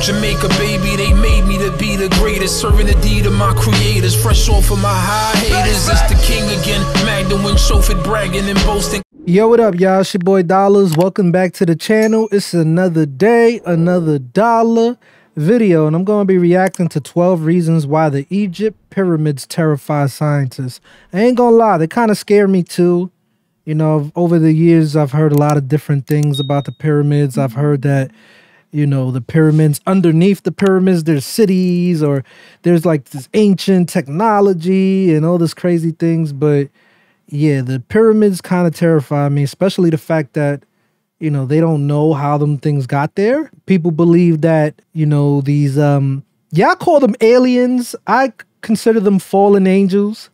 Jamaica, baby, they made me to be the greatest. Serving the deed of my creators. Fresh off of my high haters. It's the king again. Magdalene bragging and boasting. Yo, what up, y'all? It's your boy Dollars. Welcome back to the channel. It's another day, another dollar video, and I'm going to be reacting to 12 reasons why the Egypt pyramids terrify scientists. I ain't going to lie, they kind of scare me too. You know, over the years, I've heard a lot of different things about the pyramids. I've heard that, you know, the pyramids, underneath the pyramids, there's cities or there's like this ancient technology and all this crazy things. But yeah, the pyramids kind of terrify me, especially the fact that, you know, they don't know how them things got there. People believe that, you know, these, um, yeah, I call them aliens. I consider them fallen angels.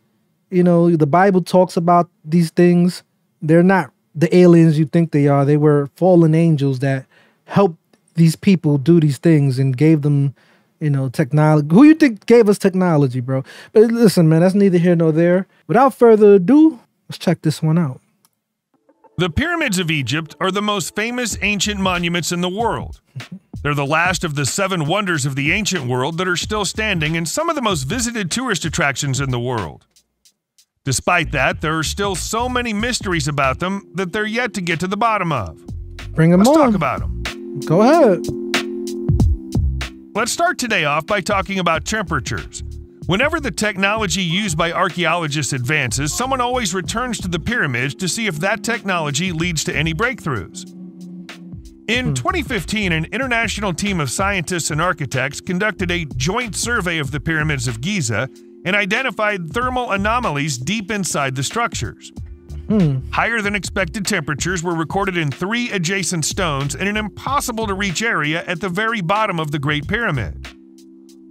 You know, the Bible talks about these things they're not the aliens you think they are. They were fallen angels that helped these people do these things and gave them, you know, technology. Who you think gave us technology, bro? But listen, man, that's neither here nor there. Without further ado, let's check this one out. The pyramids of Egypt are the most famous ancient monuments in the world. They're the last of the seven wonders of the ancient world that are still standing and some of the most visited tourist attractions in the world. Despite that, there are still so many mysteries about them that they're yet to get to the bottom of. Bring them Let's on. talk about them. Go ahead. Let's start today off by talking about temperatures. Whenever the technology used by archaeologists advances, someone always returns to the pyramids to see if that technology leads to any breakthroughs. In hmm. 2015, an international team of scientists and architects conducted a joint survey of the pyramids of Giza and identified thermal anomalies deep inside the structures. Hmm. Higher than expected temperatures were recorded in three adjacent stones in an impossible to reach area at the very bottom of the Great Pyramid.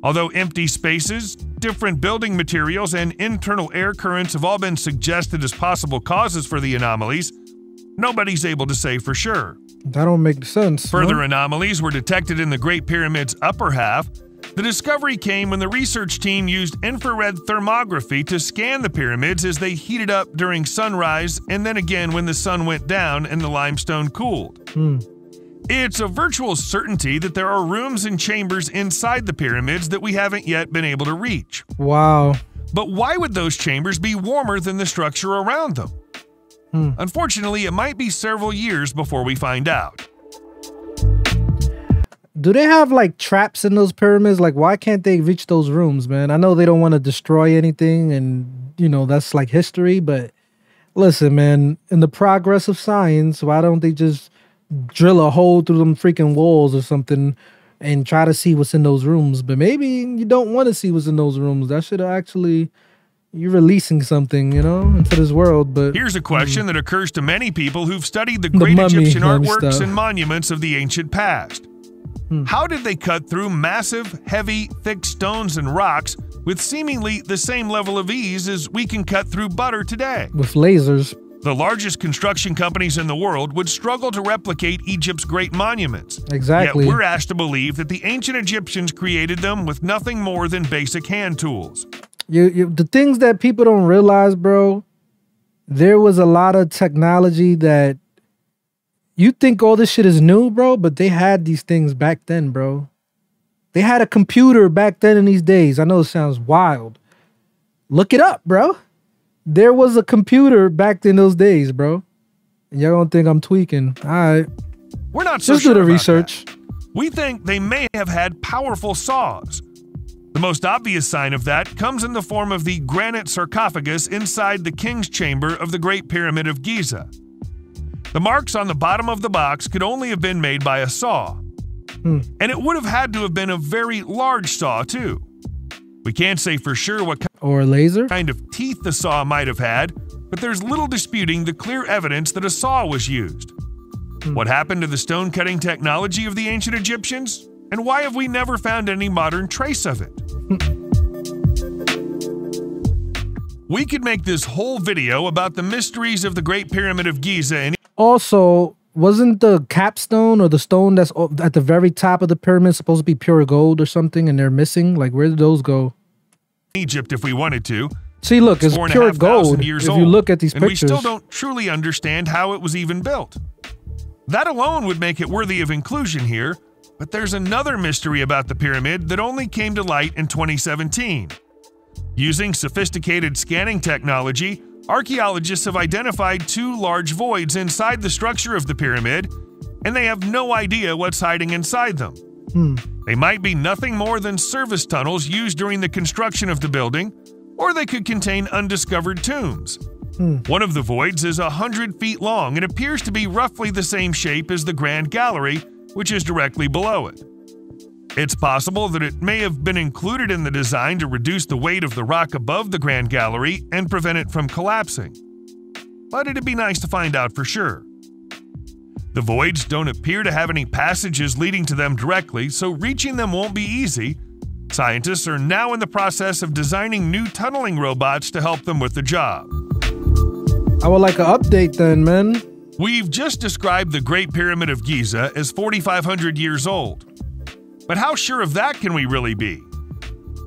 Although empty spaces, different building materials, and internal air currents have all been suggested as possible causes for the anomalies, nobody's able to say for sure. That don't make sense. Further no? anomalies were detected in the Great Pyramid's upper half. The discovery came when the research team used infrared thermography to scan the pyramids as they heated up during sunrise and then again when the sun went down and the limestone cooled. Hmm. It's a virtual certainty that there are rooms and chambers inside the pyramids that we haven't yet been able to reach. Wow. But why would those chambers be warmer than the structure around them? Hmm. Unfortunately, it might be several years before we find out. Do they have like traps in those pyramids? Like, why can't they reach those rooms, man? I know they don't want to destroy anything, and you know that's like history. But listen, man, in the progress of science, why don't they just drill a hole through them freaking walls or something and try to see what's in those rooms? But maybe you don't want to see what's in those rooms. That should actually you're releasing something, you know, into this world. But Here's a question that occurs to many people who've studied the The great mummy Egyptian artworks and monuments of the ancient past. Hmm. How did they cut through massive, heavy, thick stones and rocks with seemingly the same level of ease as we can cut through butter today? with lasers, The largest construction companies in the world would struggle to replicate Egypt's great monuments. Exactly. Yet we're asked to believe that the ancient Egyptians created them with nothing more than basic hand tools. you, you the things that people don't realize, bro. There was a lot of technology that you think all this shit is new, bro, but they had these things back then, bro. They had a computer back then in these days. I know it sounds wild. Look it up, bro. There was a computer back in those days, bro. And y'all don't think I'm tweaking. All right. We're not so Just sure do the research. that. We think they may have had powerful saws. The most obvious sign of that comes in the form of the granite sarcophagus inside the king's chamber of the Great Pyramid of Giza. The marks on the bottom of the box could only have been made by a saw. Hmm. And it would have had to have been a very large saw, too. We can't say for sure what Or a laser. kind of teeth the saw might have had, but there's little disputing the clear evidence that a saw was used. Hmm. What happened to the stone cutting technology of the ancient Egyptians? And why have we never found any modern trace of it? Hmm. we could make this whole video about the mysteries of the Great Pyramid of Giza Also, wasn't the capstone or the stone that's at the very top of the pyramid supposed to be pure gold or something and they're missing? Like, where did those go? Egypt if we wanted to. See, look, it's pure gold. years If old. you look at these and pictures, we still don't truly understand how it was even built. That alone would make it worthy of inclusion here, But there's another mystery about the pyramid that only came to light in 2017. Using sophisticated scanning technology, archaeologists have identified two large voids inside the structure of the pyramid, and they have no idea what's hiding inside them. Hmm. They might be nothing more than service tunnels used during the construction of the building, or they could contain undiscovered tombs. Hmm. One of the voids is 100 feet long and appears to be roughly the same shape as the Grand Gallery, which is directly below it. It's possible that it may have been included in the design to reduce the weight of the rock above the Grand Gallery and prevent it from collapsing. But it'd be nice to find out for sure. The voids don't appear to have any passages leading to them directly, so reaching them won't be easy. Scientists are now in the process of designing new tunneling robots to help them with the job. I would like an update then, man. We've just described the Great Pyramid of Giza as 4,500 years old. But how sure of that can we really be?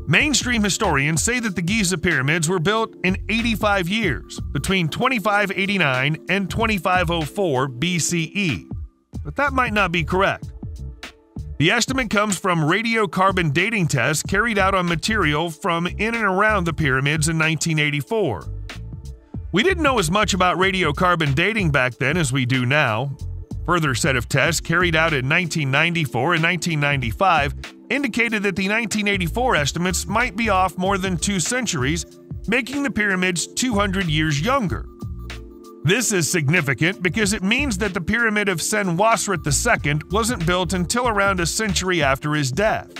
Mainstream historians say that the Giza pyramids were built in 85 years, between 2589 and 2504 BCE. But that might not be correct. The estimate comes from radiocarbon dating tests carried out on material from in and around the pyramids in 1984. We didn't know as much about radiocarbon dating back then as we do now. Further set of tests carried out in 1994 and 1995 indicated that the 1984 estimates might be off more than two centuries, making the pyramids 200 years younger. This is significant because it means that the pyramid of Senwosret II wasn't built until around a century after his death.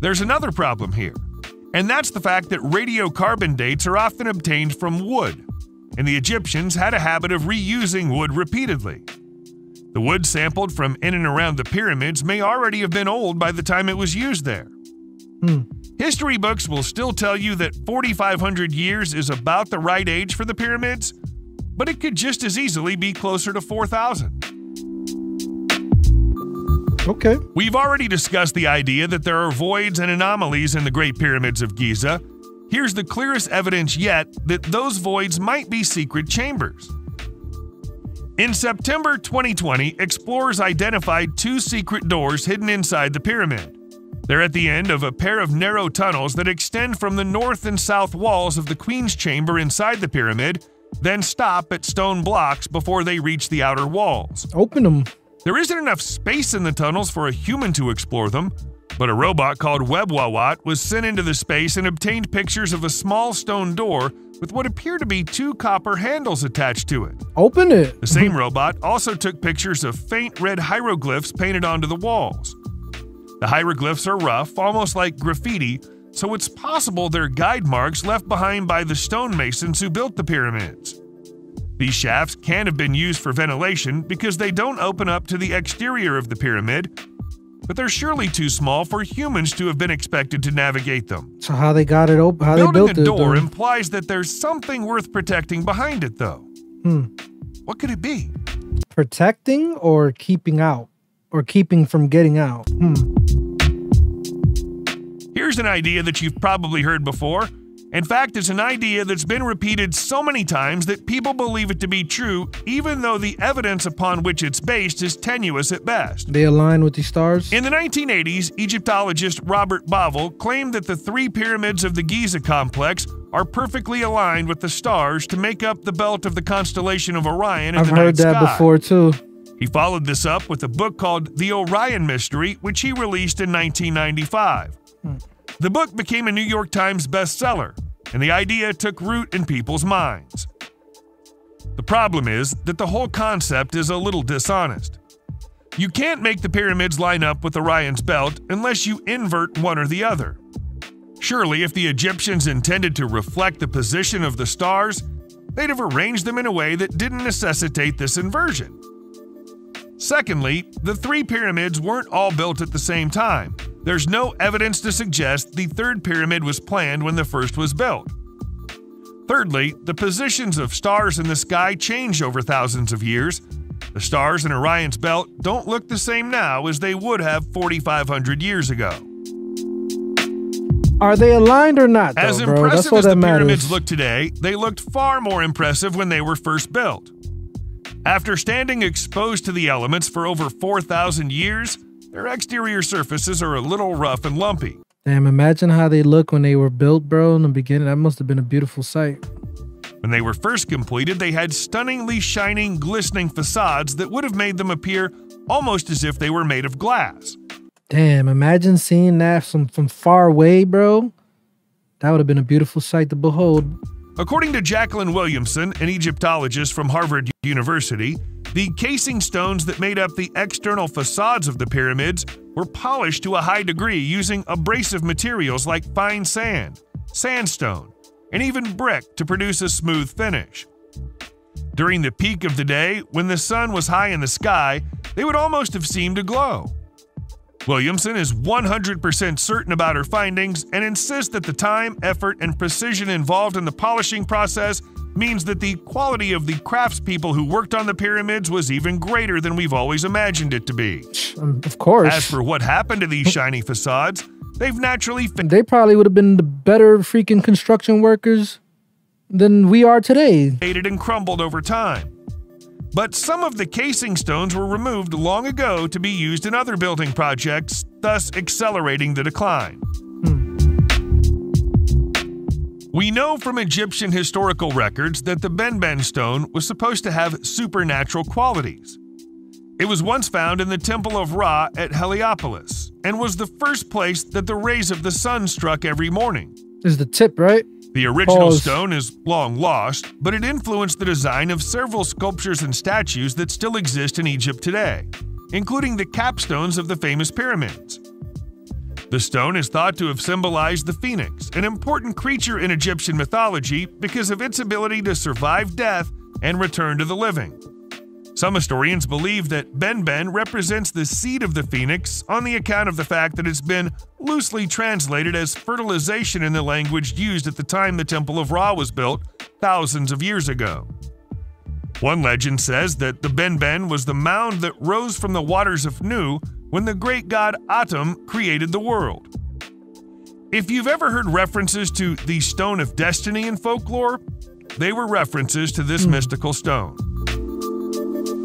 There's another problem here, and that's the fact that radiocarbon dates are often obtained from wood, and the Egyptians had a habit of reusing wood repeatedly. The wood sampled from in and around the pyramids may already have been old by the time it was used there. Hmm. History books will still tell you that 4,500 years is about the right age for the pyramids, but it could just as easily be closer to 4,000. Okay. We've already discussed the idea that there are voids and anomalies in the Great Pyramids of Giza. Here's the clearest evidence yet that those voids might be secret chambers. In September 2020, explorers identified two secret doors hidden inside the pyramid. They're at the end of a pair of narrow tunnels that extend from the north and south walls of the Queen's Chamber inside the pyramid, then stop at stone blocks before they reach the outer walls. Open them. There isn't enough space in the tunnels for a human to explore them, but a robot called Wepwawet was sent into the space and obtained pictures of a small stone door with what appear to be two copper handles attached to it. Open it. The same robot also took pictures of faint red hieroglyphs painted onto the walls. The hieroglyphs are rough, almost like graffiti, so it's possible they're guide marks left behind by the stonemasons who built the pyramids. These shafts can have been used for ventilation because they don't open up to the exterior of the pyramid, but they're surely too small for humans to have been expected to navigate them. So how they got it open? How they Building built a door implies that there's something worth protecting behind it, though. Hmm. What could it be? Protecting or keeping out, or keeping from getting out. Hmm. Here's an idea that you've probably heard before. In fact, it's an idea that's been repeated so many times that people believe it to be true, even though the evidence upon which it's based is tenuous at best. They align with the stars. In the 1980s, Egyptologist Robert Bauval claimed that the three pyramids of the Giza complex are perfectly aligned with the stars to make up the belt of the constellation of Orion in I've the heard that before too. He followed this up with a book called The Orion Mystery, which he released in 1995. Hmm. The book became a New York Times bestseller, and the idea took root in people's minds. The problem is that the whole concept is a little dishonest. You can't make the pyramids line up with Orion's belt unless you invert one or the other. Surely, if the Egyptians intended to reflect the position of the stars, they'd have arranged them in a way that didn't necessitate this inversion. Secondly, the three pyramids weren't all built at the same time. There's no evidence to suggest the third pyramid was planned when the first was built. Thirdly, the positions of stars in the sky change over thousands of years. The stars in Orion's belt don't look the same now as they would have 4,500 years ago. Are they aligned or not? As though? That's impressive as the pyramids look today, they looked far more impressive when they were first built. After standing exposed to the elements for over 4,000 years, their exterior surfaces are a little rough and lumpy. Damn, imagine how they look when they were built, bro, in the beginning. That must have been a beautiful sight. When they were first completed, they had stunningly shining, glistening facades that would have made them appear almost as if they were made of glass. Damn, imagine seeing that from, from far away, bro. That would have been a beautiful sight to behold. According to Jacquelyn Williamson, an Egyptologist from Harvard University, the casing stones that made up the external facades of the pyramids were polished to a high degree using abrasive materials like fine sand, sandstone, and even brick to produce a smooth finish. During the peak of the day, when the sun was high in the sky, they would almost have seemed to glow. Williamson is 100% certain about her findings and insists that the time, effort, and precision involved in the polishing process means that the quality of the craftspeople who worked on the pyramids was even greater than we've always imagined it to be. Um, of course. As for what happened to these shiny facades, they've naturally they probably would have been the better freaking construction workers than we are today. Faded and crumbled over time. But some of the casing stones were removed long ago to be used in other building projects, thus accelerating the decline. Hmm. We know from Egyptian historical records that the Benben stone was supposed to have supernatural qualities. It was once found in the Temple of Ra at Heliopolis and was the first place that the rays of the sun struck every morning. Is the tip, right? The original Pause. stone is long lost, but it influenced the design of several sculptures and statues that still exist in Egypt today, including the capstones of the famous pyramids. The stone is thought to have symbolized the phoenix, an important creature in Egyptian mythology because of its ability to survive death and return to the living. Some historians believe that Benben represents the seed of the phoenix on the account of the fact that it's been loosely translated as fertilization in the language used at the time the Temple of Ra was built thousands of years ago. One legend says that the Benben was the mound that rose from the waters of Nu when the great god Atum created the world. If you've ever heard references to the Stone of Destiny in folklore, they were references to this hmm. mystical stone.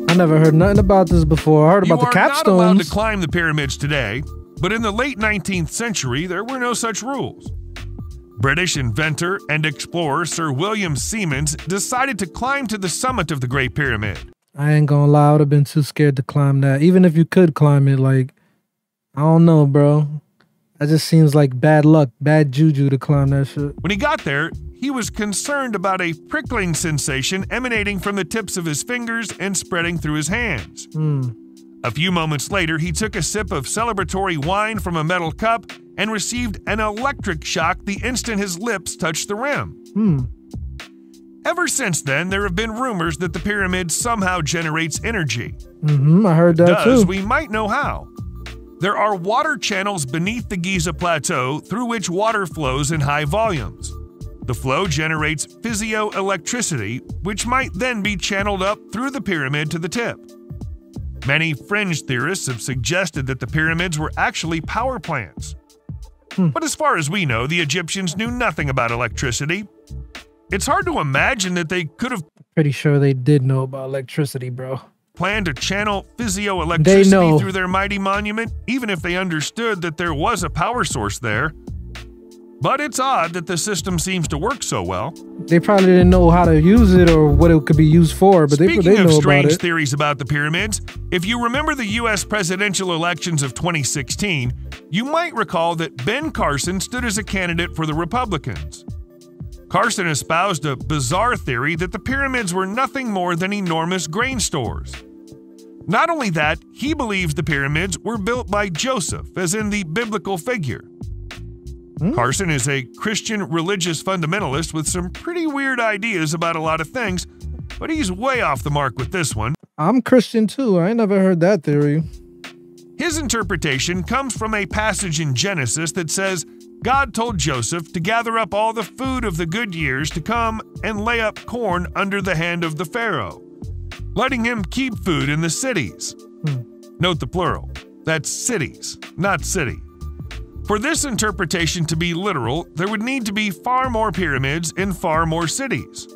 I never heard nothing about this before. I heard about the capstones. You are not allowed to climb the pyramids today, but in the late 19th century, there were no such rules. British inventor and explorer Sir William Siemens decided to climb to the summit of the Great Pyramid. I ain't gonna lie, I would have been too scared to climb that. Even if you could climb it, like, I don't know, bro. That just seems like bad luck, bad juju to climb that shit. When he got there, he was concerned about a prickling sensation emanating from the tips of his fingers and spreading through his hands. Hmm. A few moments later, he took a sip of celebratory wine from a metal cup and received an electric shock the instant his lips touched the rim. Hmm. Ever since then, there have been rumors that the pyramid somehow generates energy. Mm-hmm, I heard that Does, too. We might know how. There are water channels beneath the Giza Plateau through which water flows in high volumes. The flow generates piezoelectricity, which might then be channeled up through the pyramid to the tip. Many fringe theorists have suggested that the pyramids were actually power plants. Hmm. But as far as we know, the Egyptians knew nothing about electricity, it's hard to imagine that they could have. Pretty sure they did know about electricity, bro. Planned to channel piezoelectricity through their mighty monument, even if they understood that there was a power source there. But it's odd that the system seems to work so well. They probably didn't know how to use it or what it could be used for, but Speaking they, they know of strange about theories about the pyramids, if you remember the U.S. presidential elections of 2016, you might recall that Ben Carson stood as a candidate for the Republicans. Carson espoused a bizarre theory that the pyramids were nothing more than enormous grain stores. Not only that, he believes the pyramids were built by Joseph, as in the biblical figure. Hmm? Carson is a Christian religious fundamentalist with some pretty weird ideas about a lot of things, but he's way off the mark with this one. I'm Christian too. I never heard that theory. His interpretation comes from a passage in Genesis that says God told Joseph to gather up all the food of the good years to come and lay up corn under the hand of the Pharaoh, letting him keep food in the cities. Hmm. Note the plural. That's cities, not city. For this interpretation to be literal, there would need to be far more pyramids in far more cities.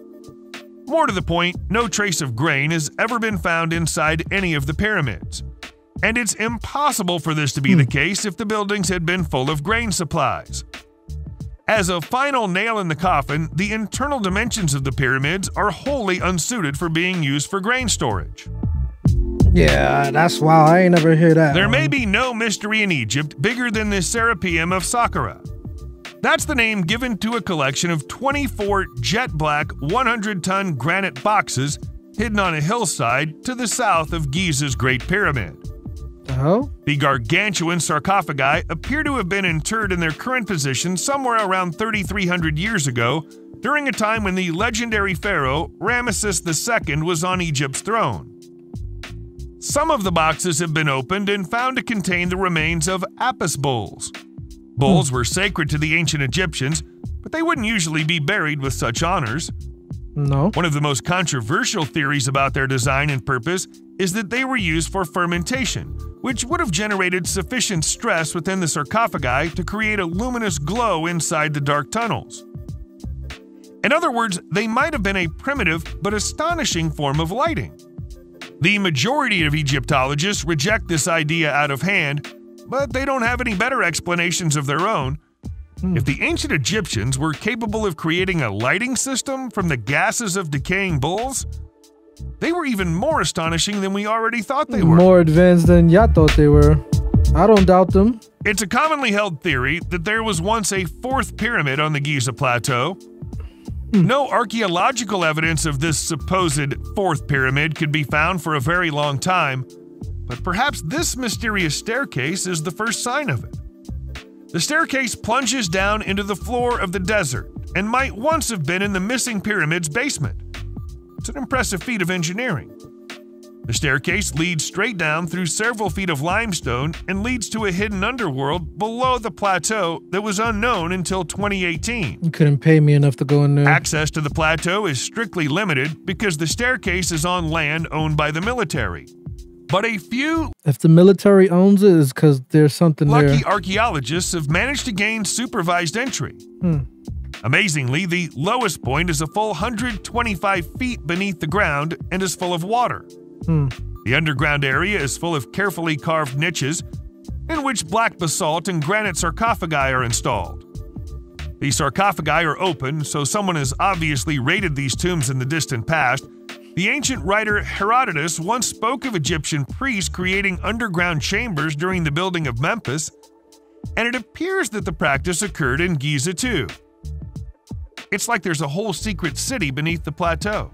More to the point, no trace of grain has ever been found inside any of the pyramids. And it's impossible for this to be the case if the buildings had been full of grain supplies. As a final nail in the coffin, the internal dimensions of the pyramids are wholly unsuited for being used for grain storage. Yeah, that's wild. I ain't never hear that. There may be no mystery in Egypt bigger than the Serapeum of Saqqara. That's the name given to a collection of 24 jet black 100 ton granite boxes hidden on a hillside to the south of Giza's Great Pyramid. Oh? The gargantuan sarcophagi appear to have been interred in their current position somewhere around 3,300 years ago, during a time when the legendary pharaoh Ramesses II was on Egypt's throne. Some of the boxes have been opened and found to contain the remains of Apis bulls. Bulls hmm. were sacred to the ancient Egyptians, but they wouldn't usually be buried with such honors. No. One of the most controversial theories about their design and purpose is that they were used for fermentation, which would have generated sufficient stress within the sarcophagi to create a luminous glow inside the dark tunnels. In other words, they might have been a primitive but astonishing form of lighting. The majority of Egyptologists reject this idea out of hand, but they don't have any better explanations of their own. Hmm. If the ancient Egyptians were capable of creating a lighting system from the gases of decaying bulls, they were even more astonishing than we already thought they were. More advanced than y'all thought they were. I don't doubt them. It's a commonly held theory that there was once a fourth pyramid on the Giza Plateau. Hmm. No archaeological evidence of this supposed fourth pyramid could be found for a very long time, but perhaps this mysterious staircase is the first sign of it. The staircase plunges down into the floor of the desert and might once have been in the missing pyramid's basement. It's an impressive feat of engineering. The staircase leads straight down through several feet of limestone and leads to a hidden underworld below the plateau that was unknown until 2018. You couldn't pay me enough to go in there. Access to the plateau is strictly limited because the staircase is on land owned by the military. But a few If the military owns it's because there's something lucky there. archaeologists have managed to gain supervised entry. Hmm. Amazingly, the lowest point is a full 125 feet beneath the ground and is full of water. Hmm. The underground area is full of carefully carved niches in which black basalt and granite sarcophagi are installed. The sarcophagi are open, so someone has obviously raided these tombs in the distant past. The ancient writer Herodotus once spoke of Egyptian priests creating underground chambers during the building of Memphis, and it appears that the practice occurred in Giza too. It's like there's a whole secret city beneath the plateau.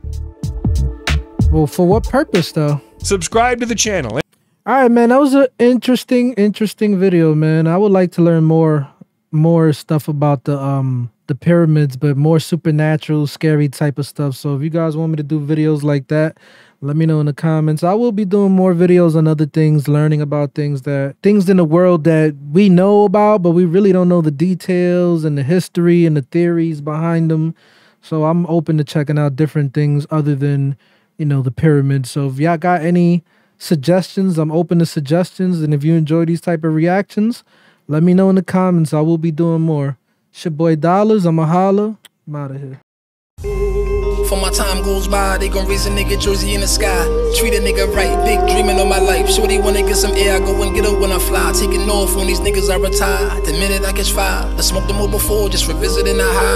Well, for what purpose though? Subscribe to the channel. All right, man. That was an interesting, interesting video, man. I would like to learn more, more stuff about the um the pyramids, but more supernatural, scary type of stuff. So if you guys want me to do videos like that, let me know in the comments. I will be doing more videos on other things, learning about things that things in the world that we know about, but we really don't know the details and the history and the theories behind them. So I'm open to checking out different things other than, you know, the pyramids. So if y'all got any suggestions, I'm open to suggestions. And if you enjoy these type of reactions, let me know in the comments. I will be doing more. It's your boy Dollars. I'm a holla. I'm out of here. For my time goes by, they gon' raise a nigga jersey in the sky. Treat a nigga right, big dreaming on my life. Shorty wanna get some air, I go and get her when I fly. Taking off when these niggas I retire. The minute I catch fire, I smoked them all before, just revisiting the high.